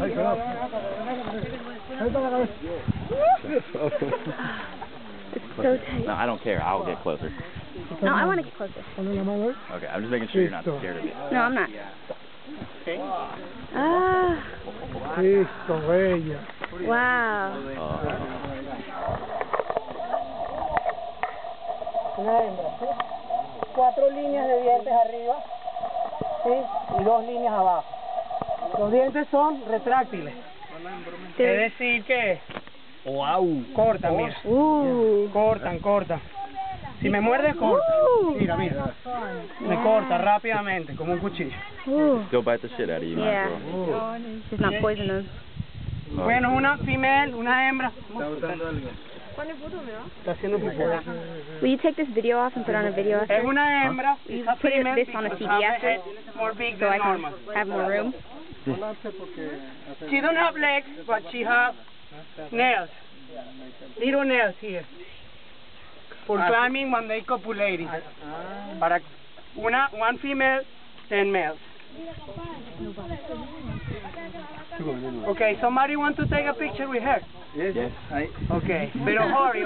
Ay, cuidado. Ahí está la cabeza. It's so tight. No, I don't care. I'll get closer. No, I want to get closer. Ponle la mano ahí. Okay, I'm just making sure you're not scared of it. No, I'm not. Ah, Listo, bella. wow. Una hembra, ¿sí? Cuatro líneas de dientes arriba, ¿sí? Y dos líneas abajo. Los dientes son retráctiles. Es decir que Wow. cortan, mira. Ooh. Cortan, cortan. Si me muerde, corta. Mira, mira. Me corta rápidamente, como un cuchillo. Ooh. Go bite the shit out of you, Yeah. Just not poison them. Bueno, una female, una hembra. Está haciendo pipí. Will you take this video off and put on a video after? Es una hembra. You it's a put this on a CD after? So I than can normal. have more room? She don't have legs, but she have nails. Little nails here. For ah. climbing when they copulating. Para una, one female, ten males. Okay, somebody want to take a picture with her? Yes. Okay, pero hurry.